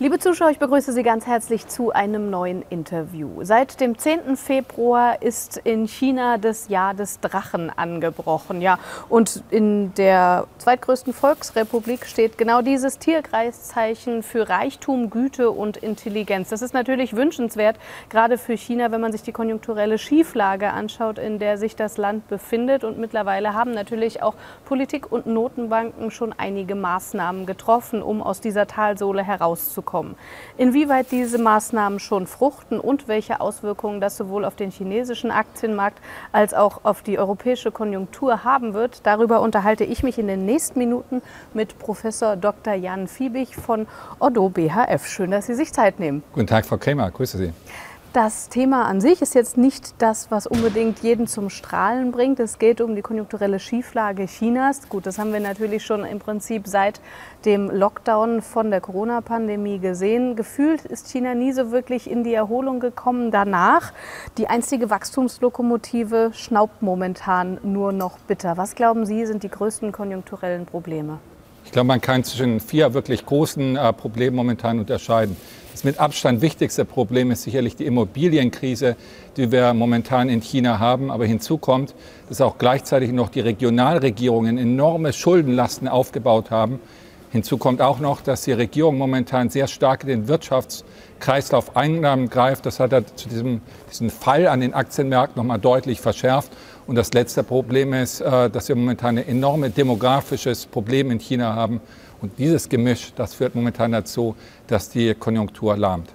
Liebe Zuschauer, ich begrüße Sie ganz herzlich zu einem neuen Interview. Seit dem 10. Februar ist in China das Jahr des Drachen angebrochen. Ja, und in der zweitgrößten Volksrepublik steht genau dieses Tierkreiszeichen für Reichtum, Güte und Intelligenz. Das ist natürlich wünschenswert, gerade für China, wenn man sich die konjunkturelle Schieflage anschaut, in der sich das Land befindet. Und mittlerweile haben natürlich auch Politik und Notenbanken schon einige Maßnahmen getroffen, um aus dieser Talsohle herauszukommen kommen. Inwieweit diese Maßnahmen schon fruchten und welche Auswirkungen das sowohl auf den chinesischen Aktienmarkt als auch auf die europäische Konjunktur haben wird, darüber unterhalte ich mich in den nächsten Minuten mit Professor Dr. Jan Fiebig von Oddo BHF. Schön, dass Sie sich Zeit nehmen. Guten Tag, Frau Krämer. Grüße Sie. Das Thema an sich ist jetzt nicht das, was unbedingt jeden zum Strahlen bringt. Es geht um die konjunkturelle Schieflage Chinas. Gut, das haben wir natürlich schon im Prinzip seit dem Lockdown von der Corona-Pandemie gesehen. Gefühlt ist China nie so wirklich in die Erholung gekommen danach. Die einstige Wachstumslokomotive schnaubt momentan nur noch bitter. Was glauben Sie, sind die größten konjunkturellen Probleme? Ich glaube, man kann zwischen vier wirklich großen äh, Problemen momentan unterscheiden. Das mit Abstand wichtigste Problem ist sicherlich die Immobilienkrise, die wir momentan in China haben. Aber hinzu kommt, dass auch gleichzeitig noch die Regionalregierungen enorme Schuldenlasten aufgebaut haben. Hinzu kommt auch noch, dass die Regierung momentan sehr stark in den Wirtschaftskreislauf Einnahmen greift. Das hat zu diesem diesen Fall an den Aktienmärkten nochmal deutlich verschärft. Und das letzte Problem ist, äh, dass wir momentan ein enormes demografisches Problem in China haben. Und dieses Gemisch, das führt momentan dazu, dass die Konjunktur lahmt.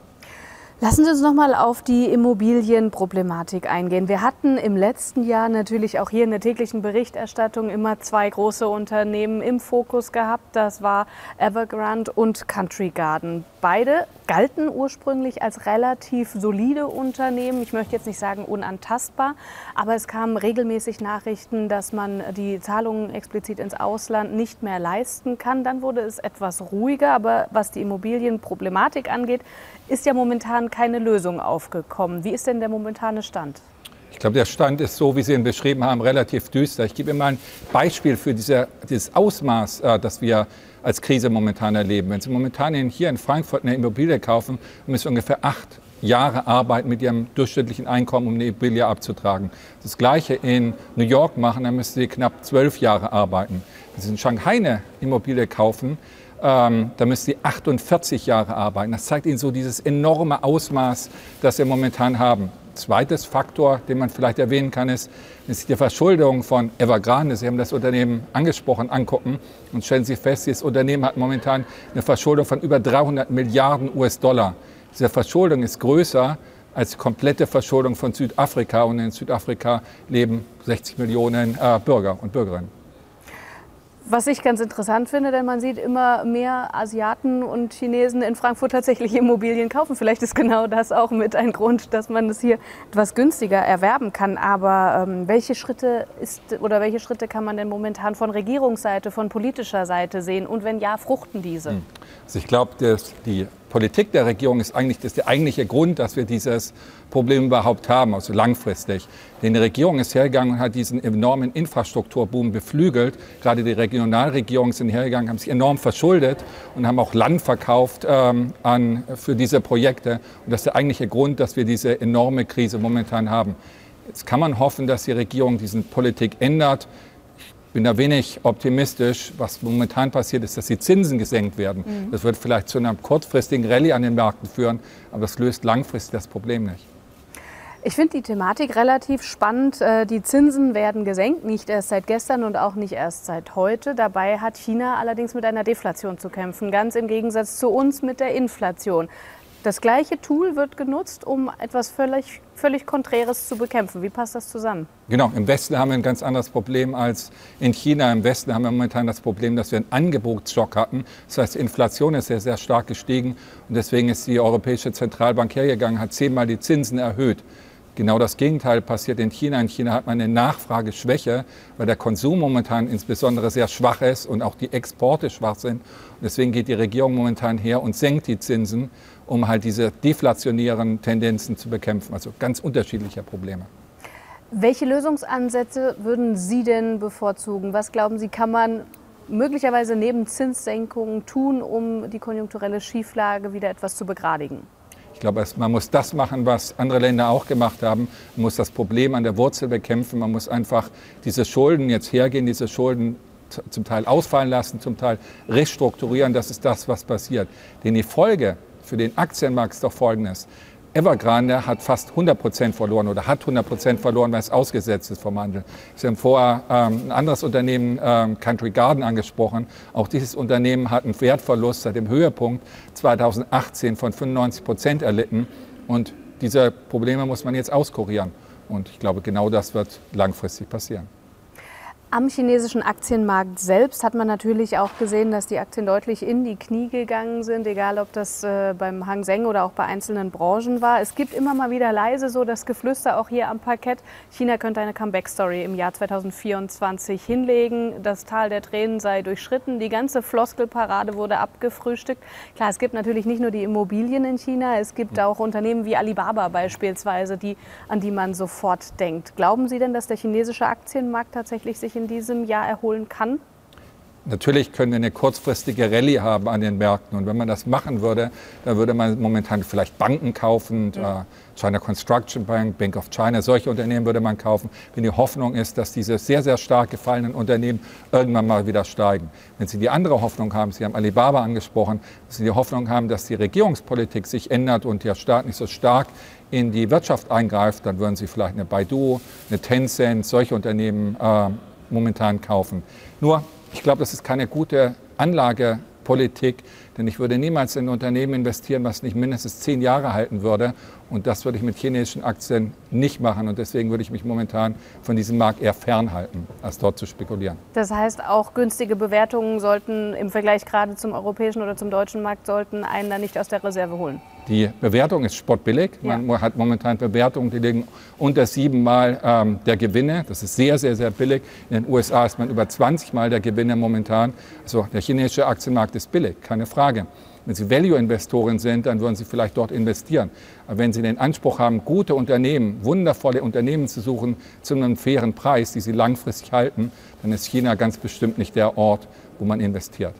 Lassen Sie uns noch mal auf die Immobilienproblematik eingehen. Wir hatten im letzten Jahr natürlich auch hier in der täglichen Berichterstattung immer zwei große Unternehmen im Fokus gehabt. Das war Evergrande und Country Garden. Beide galten ursprünglich als relativ solide Unternehmen. Ich möchte jetzt nicht sagen unantastbar, aber es kamen regelmäßig Nachrichten, dass man die Zahlungen explizit ins Ausland nicht mehr leisten kann. Dann wurde es etwas ruhiger, aber was die Immobilienproblematik angeht, ist ja momentan keine Lösung aufgekommen. Wie ist denn der momentane Stand? Ich glaube, der Stand ist so, wie Sie ihn beschrieben haben, relativ düster. Ich gebe Ihnen mal ein Beispiel für diese, dieses Ausmaß, äh, das wir als Krise momentan erleben. Wenn Sie momentan hier in Frankfurt eine Immobilie kaufen, müssen Sie ungefähr acht Jahre arbeiten mit Ihrem durchschnittlichen Einkommen, um eine Immobilie abzutragen. Das Gleiche in New York machen, dann müssen Sie knapp zwölf Jahre arbeiten. Wenn Sie in Shanghai eine Immobilie kaufen, ähm, da müssen Sie 48 Jahre arbeiten. Das zeigt Ihnen so dieses enorme Ausmaß, das wir momentan haben. Zweites Faktor, den man vielleicht erwähnen kann, ist, wenn Sie die Verschuldung von Evergrande, Sie haben das Unternehmen angesprochen, angucken und stellen Sie fest, dieses Unternehmen hat momentan eine Verschuldung von über 300 Milliarden US-Dollar. Diese Verschuldung ist größer als die komplette Verschuldung von Südafrika und in Südafrika leben 60 Millionen äh, Bürger und Bürgerinnen. Was ich ganz interessant finde, denn man sieht immer mehr Asiaten und Chinesen in Frankfurt tatsächlich Immobilien kaufen. Vielleicht ist genau das auch mit ein Grund, dass man es hier etwas günstiger erwerben kann. Aber ähm, welche Schritte ist oder welche Schritte kann man denn momentan von Regierungsseite, von politischer Seite sehen? Und wenn ja, fruchten diese? Hm. Also ich glaube, dass die Politik der Regierung ist eigentlich das der eigentliche Grund, dass wir dieses Problem überhaupt haben, also langfristig. Denn die Regierung ist hergegangen und hat diesen enormen Infrastrukturboom beflügelt. Gerade die Regionalregierungen sind hergegangen, haben sich enorm verschuldet und haben auch Land verkauft ähm, an, für diese Projekte. Und das ist der eigentliche Grund, dass wir diese enorme Krise momentan haben. Jetzt kann man hoffen, dass die Regierung diese Politik ändert bin da wenig optimistisch. Was momentan passiert, ist, dass die Zinsen gesenkt werden. Mhm. Das wird vielleicht zu einer kurzfristigen Rallye an den Märkten führen, aber das löst langfristig das Problem nicht. Ich finde die Thematik relativ spannend. Äh, die Zinsen werden gesenkt, nicht erst seit gestern und auch nicht erst seit heute. Dabei hat China allerdings mit einer Deflation zu kämpfen, ganz im Gegensatz zu uns mit der Inflation. Das gleiche Tool wird genutzt, um etwas völlig, völlig Konträres zu bekämpfen. Wie passt das zusammen? Genau, im Westen haben wir ein ganz anderes Problem als in China. Im Westen haben wir momentan das Problem, dass wir einen Angebotsschock hatten. Das heißt, Inflation ist sehr, sehr stark gestiegen und deswegen ist die Europäische Zentralbank hergegangen, hat zehnmal die Zinsen erhöht. Genau das Gegenteil passiert in China. In China hat man eine Nachfrageschwäche, weil der Konsum momentan insbesondere sehr schwach ist und auch die Exporte schwach sind. Und deswegen geht die Regierung momentan her und senkt die Zinsen, um halt diese deflationären Tendenzen zu bekämpfen. Also ganz unterschiedliche Probleme. Welche Lösungsansätze würden Sie denn bevorzugen? Was glauben Sie, kann man möglicherweise neben Zinssenkungen tun, um die konjunkturelle Schieflage wieder etwas zu begradigen? Ich glaube, man muss das machen, was andere Länder auch gemacht haben. Man muss das Problem an der Wurzel bekämpfen. Man muss einfach diese Schulden jetzt hergehen, diese Schulden zum Teil ausfallen lassen, zum Teil restrukturieren. Das ist das, was passiert. Denn die Folge für den Aktienmarkt ist doch folgendes. Evergrande hat fast 100 Prozent verloren oder hat 100 Prozent verloren, weil es ausgesetzt ist vom Handel. Sie haben vorher ähm, ein anderes Unternehmen, ähm, Country Garden, angesprochen. Auch dieses Unternehmen hat einen Wertverlust seit dem Höhepunkt 2018 von 95 Prozent erlitten. Und diese Probleme muss man jetzt auskurieren. Und ich glaube, genau das wird langfristig passieren. Am chinesischen Aktienmarkt selbst hat man natürlich auch gesehen, dass die Aktien deutlich in die Knie gegangen sind, egal ob das äh, beim Hang Seng oder auch bei einzelnen Branchen war. Es gibt immer mal wieder leise so das Geflüster auch hier am Parkett. China könnte eine Comeback-Story im Jahr 2024 hinlegen. Das Tal der Tränen sei durchschritten. Die ganze Floskelparade wurde abgefrühstückt. Klar, es gibt natürlich nicht nur die Immobilien in China, es gibt auch Unternehmen wie Alibaba beispielsweise, die, an die man sofort denkt. Glauben Sie denn, dass der chinesische Aktienmarkt tatsächlich sich in in diesem Jahr erholen kann? Natürlich können wir eine kurzfristige Rallye haben an den Märkten. Und wenn man das machen würde, dann würde man momentan vielleicht Banken kaufen, ja. Äh, China Construction Bank, Bank of China, solche Unternehmen würde man kaufen, wenn die Hoffnung ist, dass diese sehr, sehr stark gefallenen Unternehmen irgendwann mal wieder steigen. Wenn Sie die andere Hoffnung haben, Sie haben Alibaba angesprochen, dass Sie die Hoffnung haben, dass die Regierungspolitik sich ändert und der Staat nicht so stark in die Wirtschaft eingreift, dann würden Sie vielleicht eine Baidu, eine Tencent, solche Unternehmen äh, momentan kaufen. Nur, ich glaube, das ist keine gute Anlagepolitik, denn ich würde niemals in ein Unternehmen investieren, was nicht mindestens zehn Jahre halten würde. Und das würde ich mit chinesischen Aktien nicht machen. Und deswegen würde ich mich momentan von diesem Markt eher fernhalten, als dort zu spekulieren. Das heißt, auch günstige Bewertungen sollten im Vergleich gerade zum europäischen oder zum deutschen Markt, sollten einen da nicht aus der Reserve holen. Die Bewertung ist spottbillig. Ja. Man hat momentan Bewertungen, die liegen unter siebenmal ähm, der Gewinne. Das ist sehr, sehr, sehr billig. In den USA ist man über 20 Mal der Gewinne momentan. Also der chinesische Aktienmarkt ist billig, keine Frage. Wenn Sie Value-Investoren sind, dann würden Sie vielleicht dort investieren. Aber wenn Sie den Anspruch haben, gute Unternehmen, wundervolle Unternehmen zu suchen zu einem fairen Preis, die Sie langfristig halten, dann ist China ganz bestimmt nicht der Ort, wo man investiert.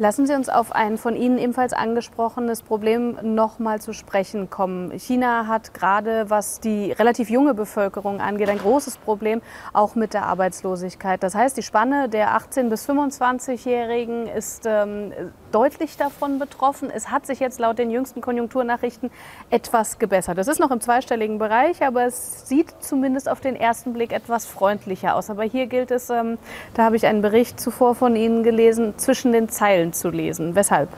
Lassen Sie uns auf ein von Ihnen ebenfalls angesprochenes Problem noch mal zu sprechen kommen. China hat gerade, was die relativ junge Bevölkerung angeht, ein großes Problem auch mit der Arbeitslosigkeit. Das heißt, die Spanne der 18- bis 25-Jährigen ist ähm, deutlich davon betroffen. Es hat sich jetzt laut den jüngsten Konjunkturnachrichten etwas gebessert. Es ist noch im zweistelligen Bereich, aber es sieht zumindest auf den ersten Blick etwas freundlicher aus. Aber hier gilt es, ähm, da habe ich einen Bericht zuvor von Ihnen gelesen, zwischen den Zeilen zu lesen. Weshalb?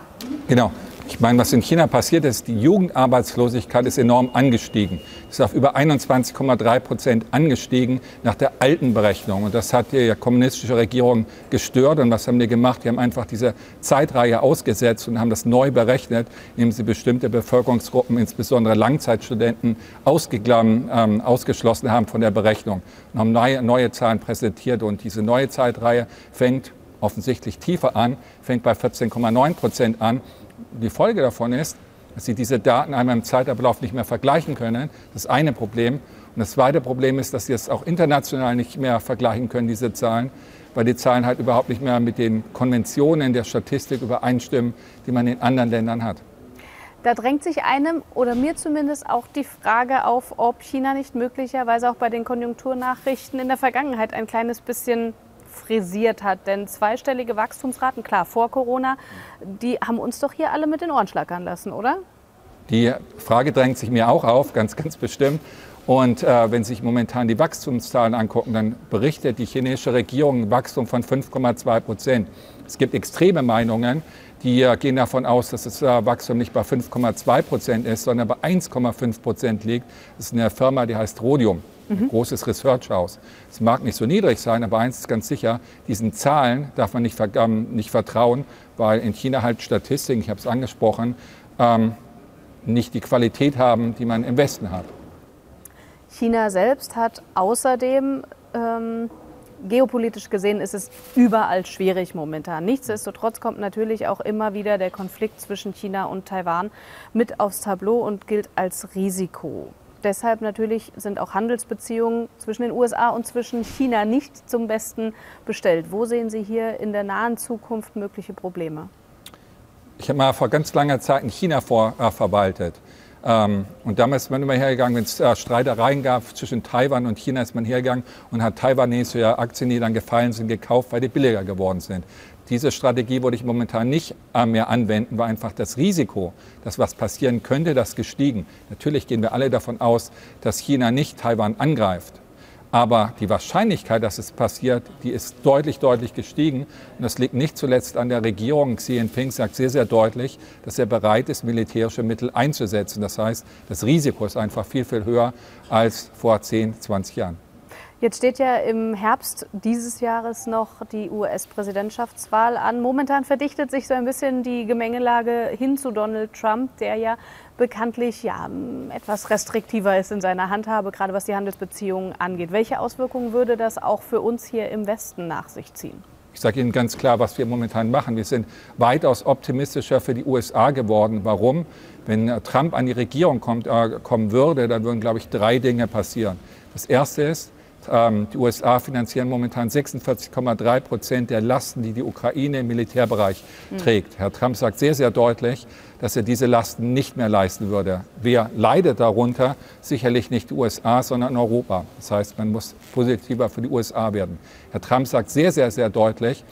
Genau. Ich meine, was in China passiert ist, die Jugendarbeitslosigkeit ist enorm angestiegen. Ist auf über 21,3 Prozent angestiegen nach der alten Berechnung. Und das hat die kommunistische Regierung gestört. Und was haben die gemacht? Die haben einfach diese Zeitreihe ausgesetzt und haben das neu berechnet, indem sie bestimmte Bevölkerungsgruppen, insbesondere Langzeitstudenten, ähm, ausgeschlossen haben von der Berechnung und haben neue, neue Zahlen präsentiert. Und diese neue Zeitreihe fängt offensichtlich tiefer an, fängt bei 14,9 Prozent an. Die Folge davon ist, dass Sie diese Daten einmal im Zeitablauf nicht mehr vergleichen können. Das ist eine Problem. Und das zweite Problem ist, dass Sie es auch international nicht mehr vergleichen können, diese Zahlen, weil die Zahlen halt überhaupt nicht mehr mit den Konventionen der Statistik übereinstimmen, die man in anderen Ländern hat. Da drängt sich einem oder mir zumindest auch die Frage auf, ob China nicht möglicherweise auch bei den Konjunkturnachrichten in der Vergangenheit ein kleines bisschen frisiert hat. Denn zweistellige Wachstumsraten, klar, vor Corona, die haben uns doch hier alle mit den Ohren schlackern lassen, oder? Die Frage drängt sich mir auch auf, ganz, ganz bestimmt. Und äh, wenn Sie sich momentan die Wachstumszahlen angucken, dann berichtet die chinesische Regierung ein Wachstum von 5,2 Prozent. Es gibt extreme Meinungen, die äh, gehen davon aus, dass das äh, Wachstum nicht bei 5,2 Prozent ist, sondern bei 1,5 Prozent liegt. Das ist eine Firma, die heißt Rhodium mhm. großes Research-Haus. Es mag nicht so niedrig sein, aber eins ist ganz sicher, diesen Zahlen darf man nicht, ähm, nicht vertrauen, weil in China halt Statistiken, ich habe es angesprochen, ähm, nicht die Qualität haben, die man im Westen hat. China selbst hat außerdem ähm, geopolitisch gesehen ist es überall schwierig momentan. Nichtsdestotrotz kommt natürlich auch immer wieder der Konflikt zwischen China und Taiwan mit aufs Tableau und gilt als Risiko. Deshalb natürlich sind auch Handelsbeziehungen zwischen den USA und zwischen China nicht zum Besten bestellt. Wo sehen Sie hier in der nahen Zukunft mögliche Probleme? Ich habe mal vor ganz langer Zeit in China vor, äh, verwaltet. Ähm, und damals ist man immer hergegangen, wenn es äh, Streitereien gab zwischen Taiwan und China, ist man hergegangen und hat taiwanesische Aktien, die dann gefallen sind, gekauft, weil die billiger geworden sind. Diese Strategie würde ich momentan nicht äh, mehr anwenden, weil einfach das Risiko, dass was passieren könnte, das gestiegen. Natürlich gehen wir alle davon aus, dass China nicht Taiwan angreift. Aber die Wahrscheinlichkeit, dass es passiert, die ist deutlich, deutlich gestiegen. Und das liegt nicht zuletzt an der Regierung. Xi Jinping sagt sehr, sehr deutlich, dass er bereit ist, militärische Mittel einzusetzen. Das heißt, das Risiko ist einfach viel, viel höher als vor 10, 20 Jahren. Jetzt steht ja im Herbst dieses Jahres noch die US-Präsidentschaftswahl an. Momentan verdichtet sich so ein bisschen die Gemengelage hin zu Donald Trump, der ja bekanntlich ja, etwas restriktiver ist in seiner Handhabe, gerade was die Handelsbeziehungen angeht. Welche Auswirkungen würde das auch für uns hier im Westen nach sich ziehen? Ich sage Ihnen ganz klar, was wir momentan machen. Wir sind weitaus optimistischer für die USA geworden. Warum? Wenn Trump an die Regierung kommt, äh, kommen würde, dann würden, glaube ich, drei Dinge passieren. Das Erste ist, die USA finanzieren momentan 46,3 Prozent der Lasten, die die Ukraine im Militärbereich mhm. trägt. Herr Trump sagt sehr, sehr deutlich, dass er diese Lasten nicht mehr leisten würde. Wer leidet darunter? Sicherlich nicht die USA, sondern Europa. Das heißt, man muss positiver für die USA werden. Herr Trump sagt sehr, sehr, sehr deutlich,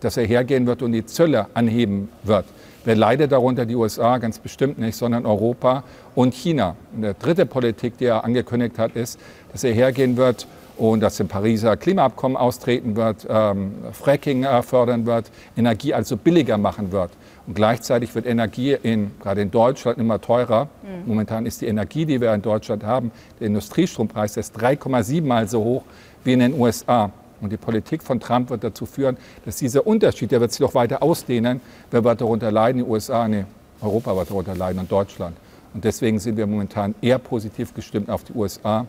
dass er hergehen wird und die Zölle anheben wird. Wer leidet darunter? Die USA ganz bestimmt nicht, sondern Europa und China. Und der dritte Politik, die er angekündigt hat, ist, dass er hergehen wird und dass im Pariser Klimaabkommen austreten wird, ähm, Fracking äh, fördern wird, Energie also billiger machen wird. Und gleichzeitig wird Energie in, gerade in Deutschland immer teurer. Mhm. Momentan ist die Energie, die wir in Deutschland haben, der Industriestrompreis ist 3,7 mal so hoch wie in den USA. Und die Politik von Trump wird dazu führen, dass dieser Unterschied, der wird sich noch weiter ausdehnen. Wer wird darunter leiden? Die USA? Nee, Europa wird darunter leiden und Deutschland. Und deswegen sind wir momentan eher positiv gestimmt auf die USA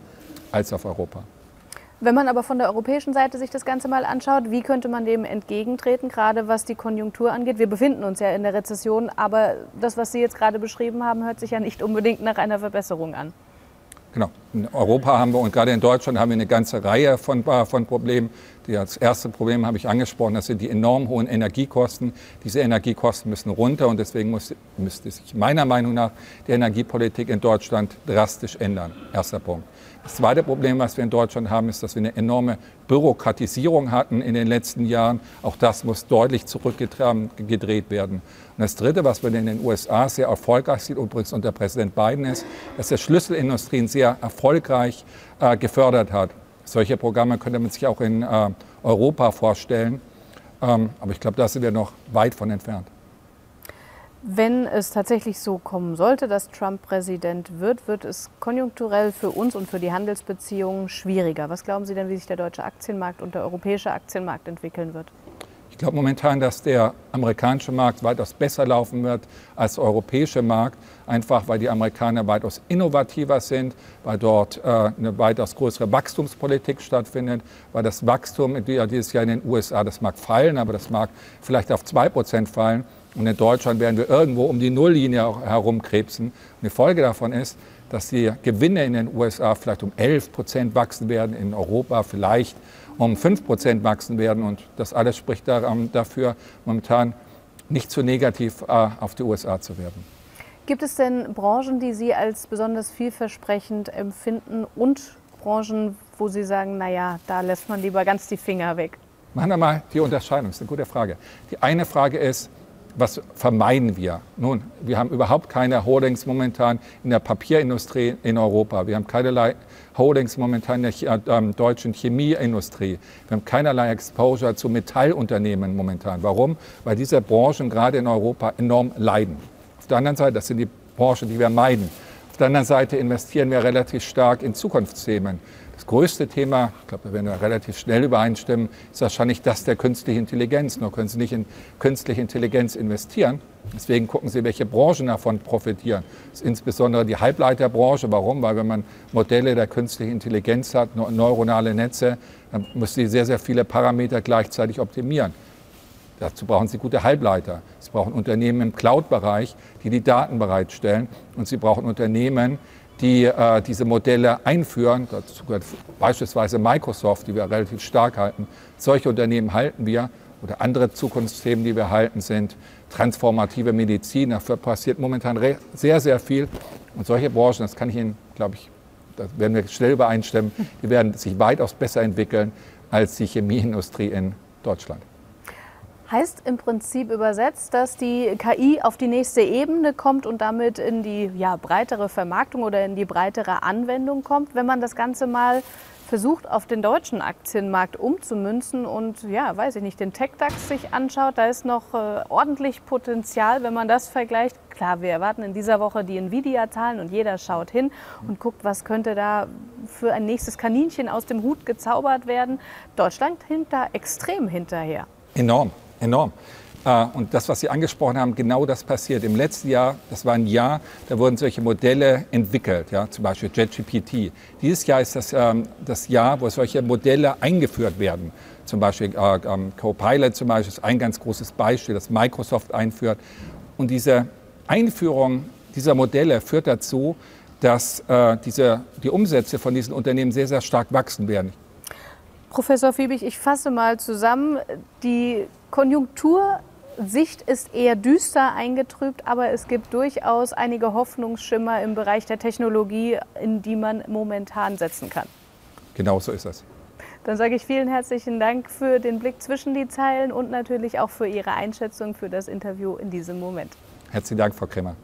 als auf Europa. Wenn man aber von der europäischen Seite sich das Ganze mal anschaut, wie könnte man dem entgegentreten, gerade was die Konjunktur angeht? Wir befinden uns ja in der Rezession, aber das, was Sie jetzt gerade beschrieben haben, hört sich ja nicht unbedingt nach einer Verbesserung an. Genau. In Europa haben wir und gerade in Deutschland haben wir eine ganze Reihe von, von Problemen. Das erste Problem habe ich angesprochen, das sind die enorm hohen Energiekosten. Diese Energiekosten müssen runter und deswegen muss, müsste sich meiner Meinung nach die Energiepolitik in Deutschland drastisch ändern. Erster Punkt. Das zweite Problem, was wir in Deutschland haben, ist, dass wir eine enorme Bürokratisierung hatten in den letzten Jahren. Auch das muss deutlich zurückgedreht werden. Und das Dritte, was wir in den USA sehr erfolgreich sieht, übrigens unter Präsident Biden, ist, dass der Schlüsselindustrien sehr erfolgreich äh, gefördert hat. Solche Programme könnte man sich auch in äh, Europa vorstellen. Ähm, aber ich glaube, da sind wir noch weit von entfernt. Wenn es tatsächlich so kommen sollte, dass Trump Präsident wird, wird es konjunkturell für uns und für die Handelsbeziehungen schwieriger. Was glauben Sie denn, wie sich der deutsche Aktienmarkt und der europäische Aktienmarkt entwickeln wird? Ich glaube momentan, dass der amerikanische Markt weitaus besser laufen wird als der europäische Markt, einfach weil die Amerikaner weitaus innovativer sind, weil dort äh, eine weitaus größere Wachstumspolitik stattfindet, weil das Wachstum dieses Jahr in den USA, das mag fallen, aber das mag vielleicht auf 2% fallen. Und in Deutschland werden wir irgendwo um die Nulllinie herumkrebsen. Und die Folge davon ist, dass die Gewinne in den USA vielleicht um 11 Prozent wachsen werden, in Europa vielleicht um 5 Prozent wachsen werden. Und das alles spricht dafür, momentan nicht zu negativ äh, auf die USA zu werden. Gibt es denn Branchen, die Sie als besonders vielversprechend empfinden und Branchen, wo Sie sagen, naja, da lässt man lieber ganz die Finger weg? Machen wir mal die Unterscheidung, das ist eine gute Frage. Die eine Frage ist, was vermeiden wir? Nun, wir haben überhaupt keine Holdings momentan in der Papierindustrie in Europa. Wir haben keinerlei Holdings momentan in der äh, deutschen Chemieindustrie. Wir haben keinerlei Exposure zu Metallunternehmen momentan. Warum? Weil diese Branchen gerade in Europa enorm leiden. Auf der anderen Seite, das sind die Branchen, die wir meiden. Auf der anderen Seite investieren wir relativ stark in Zukunftsthemen. Das größte Thema, ich glaube, da werden wir relativ schnell übereinstimmen, ist wahrscheinlich das der künstlichen Intelligenz. Nur können Sie nicht in künstliche Intelligenz investieren. Deswegen gucken Sie, welche Branchen davon profitieren. Das ist insbesondere die Halbleiterbranche. Warum? Weil wenn man Modelle der künstlichen Intelligenz hat, neuronale Netze, dann müssen Sie sehr, sehr viele Parameter gleichzeitig optimieren. Dazu brauchen Sie gute Halbleiter. Sie brauchen Unternehmen im Cloud-Bereich, die die Daten bereitstellen. Und Sie brauchen Unternehmen, die äh, diese Modelle einführen. Dazu gehört beispielsweise Microsoft, die wir relativ stark halten. Solche Unternehmen halten wir. Oder andere Zukunftsthemen, die wir halten, sind transformative Medizin. Dafür passiert momentan sehr, sehr viel. Und solche Branchen, das kann ich Ihnen, glaube ich, da werden wir schnell übereinstimmen, die werden sich weitaus besser entwickeln als die Chemieindustrie in Deutschland. Heißt im Prinzip übersetzt, dass die KI auf die nächste Ebene kommt und damit in die ja, breitere Vermarktung oder in die breitere Anwendung kommt, wenn man das Ganze mal versucht, auf den deutschen Aktienmarkt umzumünzen und ja, weiß ich nicht, den Tech-DAX sich anschaut, da ist noch äh, ordentlich Potenzial, wenn man das vergleicht. Klar, wir erwarten in dieser Woche die Nvidia-Zahlen und jeder schaut hin und guckt, was könnte da für ein nächstes Kaninchen aus dem Hut gezaubert werden. Deutschland hinkt da extrem hinterher. Enorm enorm. Äh, und das, was Sie angesprochen haben, genau das passiert. Im letzten Jahr, das war ein Jahr, da wurden solche Modelle entwickelt, ja, zum Beispiel JetGPT. Dieses Jahr ist das, ähm, das Jahr, wo solche Modelle eingeführt werden. Zum Beispiel äh, ähm, Copilot zum Beispiel ist ein ganz großes Beispiel, das Microsoft einführt. Und diese Einführung dieser Modelle führt dazu, dass äh, diese, die Umsätze von diesen Unternehmen sehr, sehr stark wachsen werden. Professor Fiebig, ich fasse mal zusammen. Die Konjunktursicht ist eher düster eingetrübt, aber es gibt durchaus einige Hoffnungsschimmer im Bereich der Technologie, in die man momentan setzen kann. Genau so ist es. Dann sage ich vielen herzlichen Dank für den Blick zwischen die Zeilen und natürlich auch für Ihre Einschätzung für das Interview in diesem Moment. Herzlichen Dank, Frau Kremer.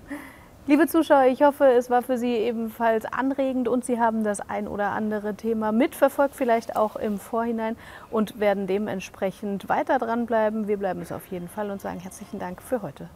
Liebe Zuschauer, ich hoffe, es war für Sie ebenfalls anregend und Sie haben das ein oder andere Thema mitverfolgt, vielleicht auch im Vorhinein und werden dementsprechend weiter dranbleiben. Wir bleiben es auf jeden Fall und sagen herzlichen Dank für heute.